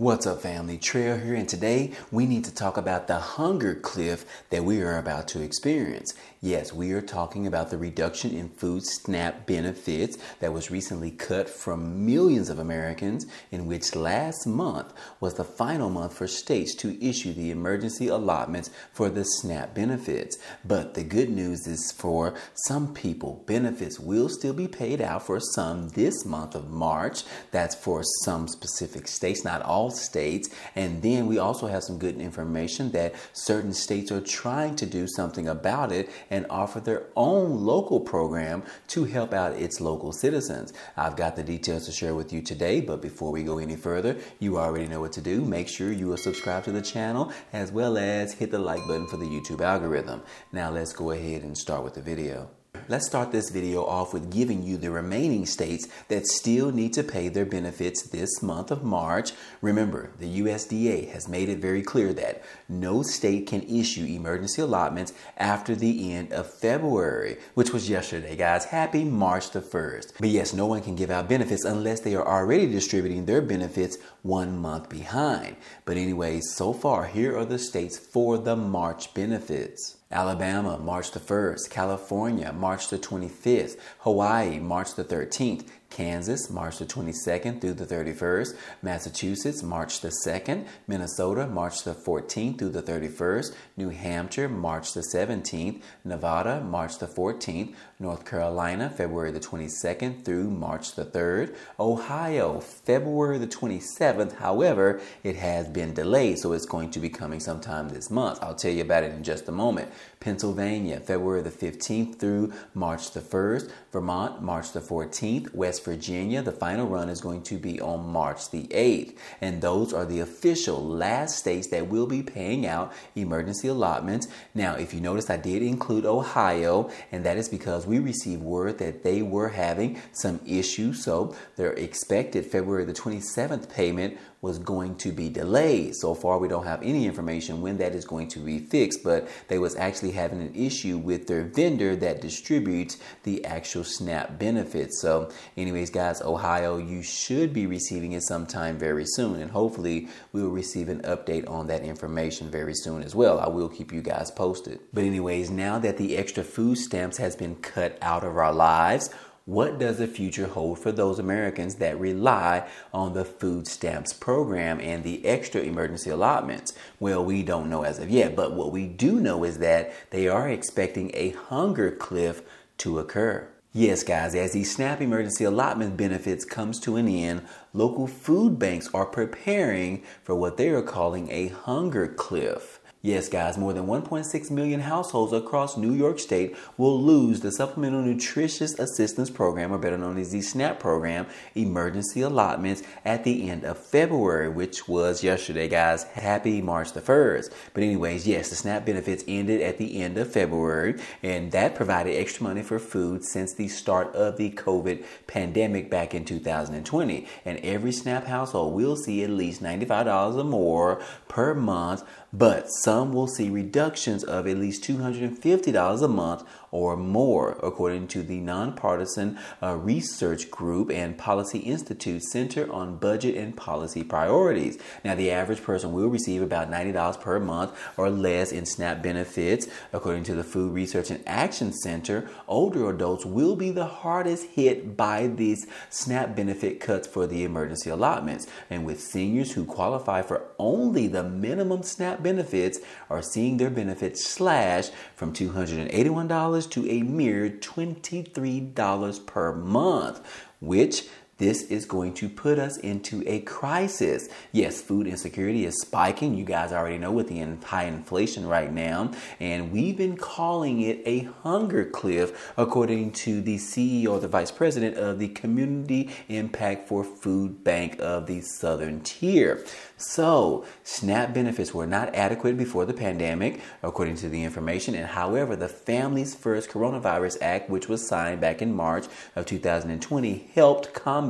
What's up, family? Trail here, and today we need to talk about the hunger cliff that we are about to experience. Yes, we are talking about the reduction in food SNAP benefits that was recently cut from millions of Americans, in which last month was the final month for states to issue the emergency allotments for the SNAP benefits. But the good news is for some people, benefits will still be paid out for some this month of March. That's for some specific states, not all states. And then we also have some good information that certain states are trying to do something about it and offer their own local program to help out its local citizens. I've got the details to share with you today, but before we go any further, you already know what to do. Make sure you are subscribed to the channel as well as hit the like button for the YouTube algorithm. Now let's go ahead and start with the video. Let's start this video off with giving you the remaining states that still need to pay their benefits this month of March. Remember, the USDA has made it very clear that no state can issue emergency allotments after the end of February, which was yesterday, guys. Happy March the 1st. But yes, no one can give out benefits unless they are already distributing their benefits one month behind. But anyways, so far, here are the states for the March benefits. Alabama, March the 1st. California, March the 25th. Hawaii, March the 13th. Kansas, March the 22nd through the 31st. Massachusetts, March the 2nd. Minnesota, March the 14th through the 31st. New Hampshire, March the 17th. Nevada, March the 14th. North Carolina, February the 22nd through March the 3rd. Ohio, February the 27th. However, it has been delayed, so it's going to be coming sometime this month. I'll tell you about it in just a moment. Pennsylvania, February the 15th through March the 1st. Vermont, March the 14th. West Virginia, the final run is going to be on March the 8th. And those are the official last states that will be paying out emergency allotments. Now, if you notice, I did include Ohio, and that is because we received word that they were having some issues. So their expected February the 27th payment was going to be delayed. So far, we don't have any information when that is going to be fixed, but they was actually having an issue with their vendor that distributes the actual SNAP benefits. So anyways, guys, Ohio, you should be receiving it sometime very soon, and hopefully we will receive an update on that information very soon as well. I will keep you guys posted. But anyways, now that the extra food stamps has been cut out of our lives, what does the future hold for those Americans that rely on the food stamps program and the extra emergency allotments? Well, we don't know as of yet, but what we do know is that they are expecting a hunger cliff to occur. Yes, guys, as the SNAP emergency allotment benefits comes to an end, local food banks are preparing for what they are calling a hunger cliff. Yes, guys, more than 1.6 million households across New York State will lose the Supplemental Nutritious Assistance Program, or better known as the SNAP program, emergency allotments at the end of February, which was yesterday, guys. Happy March the 1st. But, anyways, yes, the SNAP benefits ended at the end of February, and that provided extra money for food since the start of the COVID pandemic back in 2020. And every SNAP household will see at least $95 or more per month but some will see reductions of at least $250 a month or more, according to the nonpartisan uh, research group and Policy Institute Center on Budget and Policy Priorities. Now, the average person will receive about $90 per month or less in SNAP benefits. According to the Food Research and Action Center, older adults will be the hardest hit by these SNAP benefit cuts for the emergency allotments. And with seniors who qualify for only the minimum SNAP benefits are seeing their benefits slashed from $281 to a mere $23 per month, which this is going to put us into a crisis. Yes, food insecurity is spiking. You guys already know with the high inflation right now. And we've been calling it a hunger cliff, according to the CEO, the vice president of the Community Impact for Food Bank of the Southern Tier. So, SNAP benefits were not adequate before the pandemic, according to the information. And however, the Families First Coronavirus Act, which was signed back in March of 2020, helped combat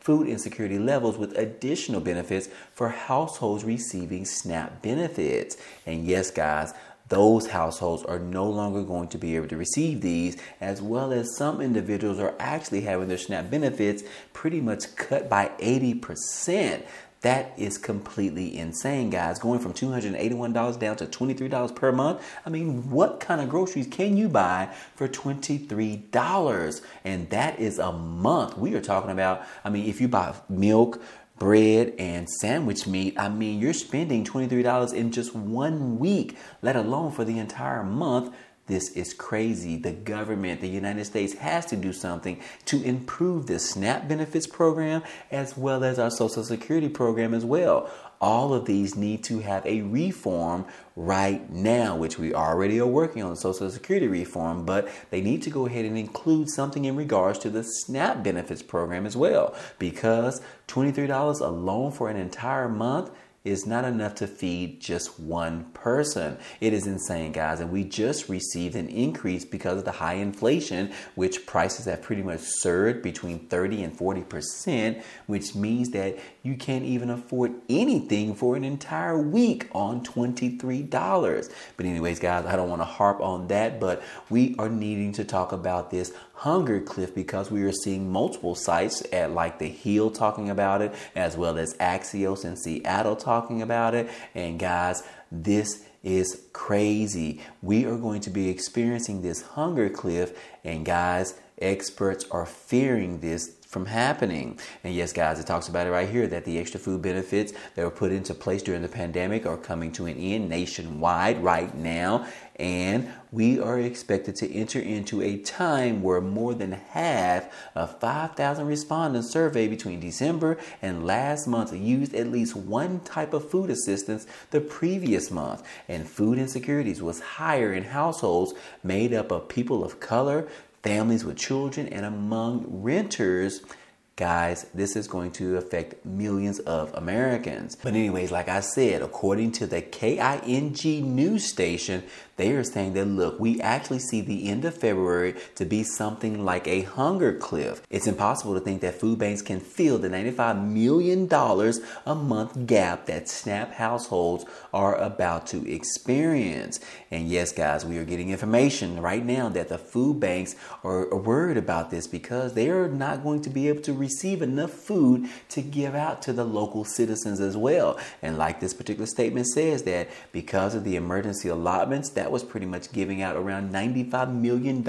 food insecurity levels with additional benefits for households receiving SNAP benefits. And yes, guys, those households are no longer going to be able to receive these, as well as some individuals are actually having their SNAP benefits pretty much cut by 80%. That is completely insane, guys. Going from $281 down to $23 per month. I mean, what kind of groceries can you buy for $23? And that is a month. We are talking about, I mean, if you buy milk, bread and sandwich meat, I mean, you're spending $23 in just one week, let alone for the entire month. This is crazy. The government, the United States, has to do something to improve this SNAP benefits program as well as our Social Security program as well. All of these need to have a reform right now, which we already are working on Social Security reform, but they need to go ahead and include something in regards to the SNAP benefits program as well, because $23 alone for an entire month is not enough to feed just one person. It is insane, guys. And we just received an increase because of the high inflation, which prices have pretty much surged between 30 and 40%, which means that you can't even afford anything for an entire week on $23. But, anyways, guys, I don't want to harp on that, but we are needing to talk about this hunger cliff because we are seeing multiple sites at like the Hill talking about it, as well as Axios in Seattle talking about it. And guys, this is crazy. We are going to be experiencing this hunger cliff, and guys, experts are fearing this from happening. And yes, guys, it talks about it right here that the extra food benefits that were put into place during the pandemic are coming to an end nationwide right now. And we are expected to enter into a time where more than half of 5,000 respondents surveyed between December and last month used at least one type of food assistance the previous month. And food insecurities was higher in households made up of people of color, families with children, and among renters Guys, this is going to affect millions of Americans. But, anyways, like I said, according to the KING news station, they are saying that look, we actually see the end of February to be something like a hunger cliff. It's impossible to think that food banks can fill the $95 million a month gap that SNAP households are about to experience. And yes, guys, we are getting information right now that the food banks are worried about this because they are not going to be able to receive enough food to give out to the local citizens as well. And like this particular statement says that because of the emergency allotments that that was pretty much giving out around $95 million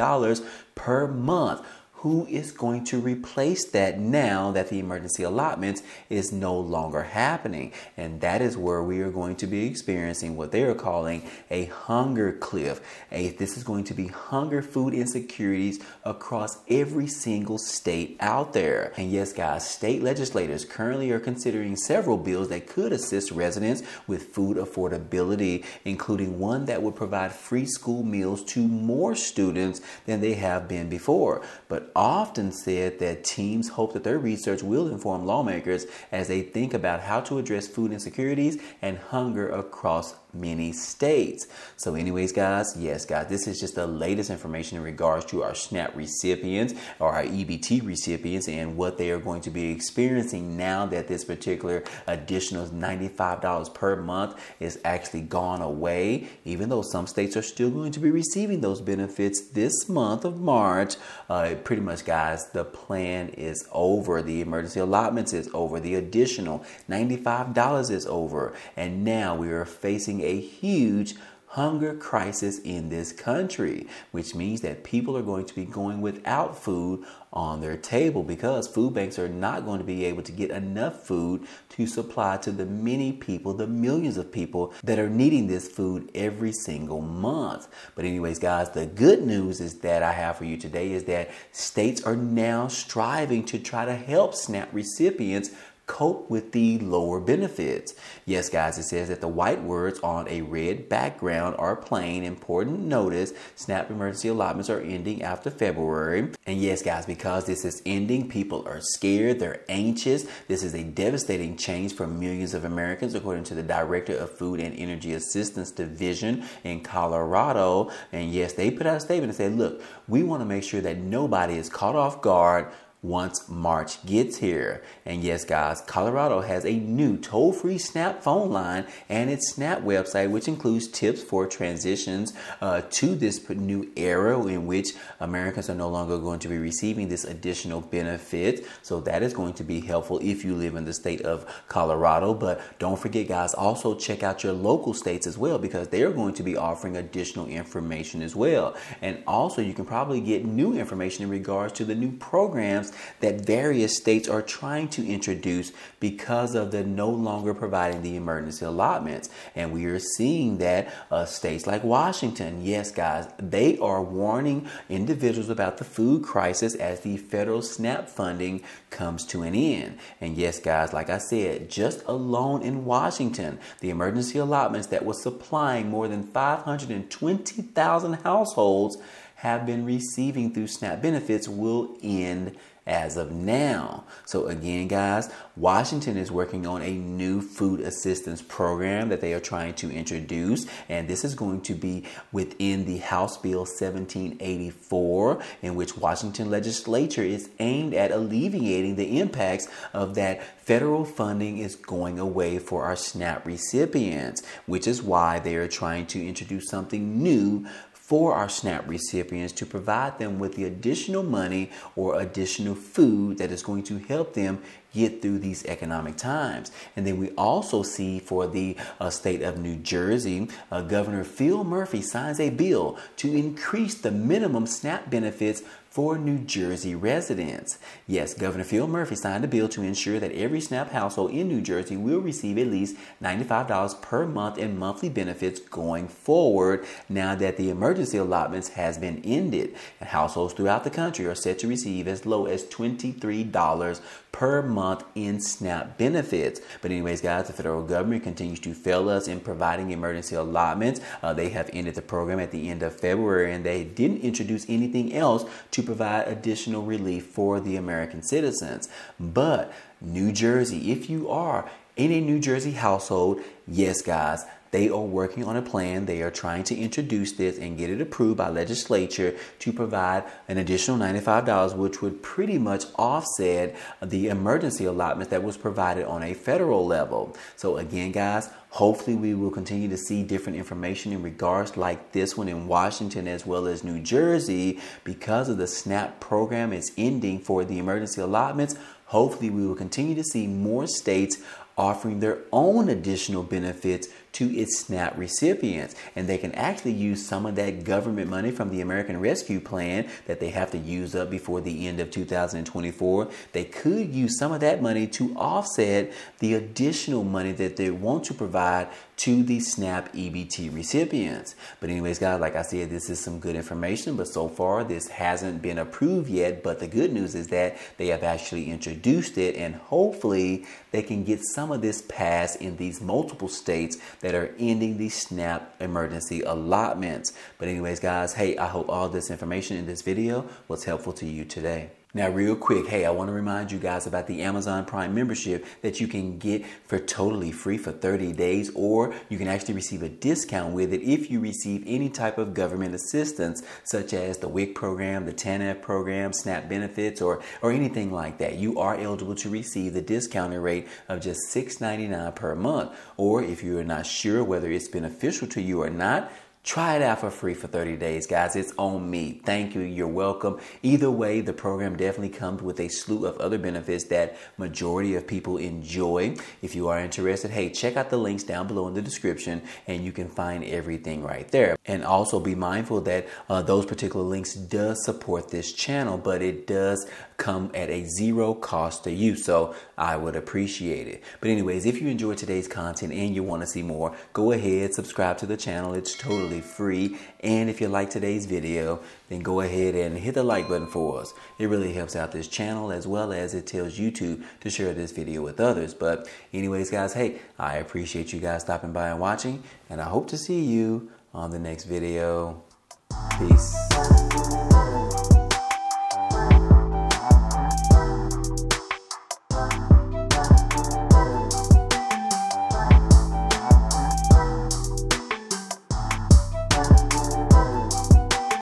per month who is going to replace that now that the emergency allotments is no longer happening? And that is where we are going to be experiencing what they are calling a hunger cliff. A, this is going to be hunger food insecurities across every single state out there. And yes, guys, state legislators currently are considering several bills that could assist residents with food affordability, including one that would provide free school meals to more students than they have been before. But often said that teams hope that their research will inform lawmakers as they think about how to address food insecurities and hunger across many states. So, anyways, guys, yes, guys, this is just the latest information in regards to our SNAP recipients or our EBT recipients and what they are going to be experiencing now that this particular additional $95 per month is actually gone away. Even though some states are still going to be receiving those benefits this month of March, uh, pretty much, guys, the plan is over. The emergency allotments is over. The additional $95 is over. And now we are facing a huge hunger crisis in this country, which means that people are going to be going without food on their table because food banks are not going to be able to get enough food to supply to the many people, the millions of people that are needing this food every single month. But, anyways, guys, the good news is that I have for you today is that states are now striving to try to help SNAP recipients cope with the lower benefits. Yes, guys, it says that the white words on a red background are plain. Important notice SNAP emergency allotments are ending after February. And yes, guys, because this is ending, people are scared, they're anxious. This is a devastating change for millions of Americans, according to the Director of Food and Energy Assistance Division in Colorado. And yes, they put out a statement and said, look, we want to make sure that nobody is caught off guard once March gets here. And yes, guys, Colorado has a new toll free SNAP phone line and its SNAP website, which includes tips for transitions uh, to this new era in which Americans are no longer going to be receiving this additional benefit. So that is going to be helpful if you live in the state of Colorado. But don't forget, guys, also check out your local states as well because they are going to be offering additional information as well. And also, you can probably get new information in regards to the new programs programs that various states are trying to introduce because of the no longer providing the emergency allotments. And we are seeing that uh, states like Washington, yes, guys, they are warning individuals about the food crisis as the federal SNAP funding comes to an end. And yes, guys, like I said, just alone in Washington, the emergency allotments that was supplying more than 520,000 households have been receiving through SNAP benefits will end as of now. So, again, guys, Washington is working on a new food assistance program that they are trying to introduce, and this is going to be within the House Bill 1784, in which Washington legislature is aimed at alleviating the impacts of that federal funding is going away for our SNAP recipients, which is why they are trying to introduce something new for our SNAP recipients to provide them with the additional money or additional food that is going to help them get through these economic times. And then we also see for the uh, state of New Jersey, uh, Governor Phil Murphy signs a bill to increase the minimum SNAP benefits for New Jersey residents. Yes, Governor Phil Murphy signed a bill to ensure that every SNAP household in New Jersey will receive at least $95 per month in monthly benefits going forward now that the emergency allotments has been ended. And households throughout the country are set to receive as low as $23 per month in SNAP benefits. But anyways, guys, the federal government continues to fail us in providing emergency allotments. Uh, they have ended the program at the end of February and they didn't introduce anything else to provide additional relief for the American citizens. But New Jersey, if you are in a New Jersey household, yes, guys, they are working on a plan. They are trying to introduce this and get it approved by legislature to provide an additional $95, which would pretty much offset the emergency allotment that was provided on a federal level. So again, guys, hopefully we will continue to see different information in regards like this one in Washington as well as New Jersey because of the SNAP program is ending for the emergency allotments. Hopefully we will continue to see more states offering their own additional benefits to its SNAP recipients. And they can actually use some of that government money from the American Rescue Plan that they have to use up before the end of 2024. They could use some of that money to offset the additional money that they want to provide to the SNAP EBT recipients. But anyways, guys, like I said, this is some good information, but so far this hasn't been approved yet. But the good news is that they have actually introduced it and hopefully they can get some of this passed in these multiple states that are ending the SNAP emergency allotments. But anyways, guys, hey, I hope all this information in this video was helpful to you today. Now, real quick, hey, I want to remind you guys about the Amazon Prime membership that you can get for totally free for 30 days, or you can actually receive a discount with it if you receive any type of government assistance, such as the WIC program, the TANF program, SNAP benefits, or, or anything like that. You are eligible to receive the discounted rate of just $6.99 per month. Or if you are not sure whether it's beneficial to you or not, Try it out for free for 30 days, guys. It's on me. Thank you. You're welcome. Either way, the program definitely comes with a slew of other benefits that majority of people enjoy. If you are interested, hey, check out the links down below in the description and you can find everything right there. And also be mindful that uh, those particular links does support this channel, but it does come at a zero cost to you. So I would appreciate it. But anyways, if you enjoyed today's content and you want to see more, go ahead, subscribe to the channel. It's totally free. And if you like today's video, then go ahead and hit the like button for us. It really helps out this channel as well as it tells YouTube to share this video with others. But anyways, guys, hey, I appreciate you guys stopping by and watching. And I hope to see you on the next video. Peace.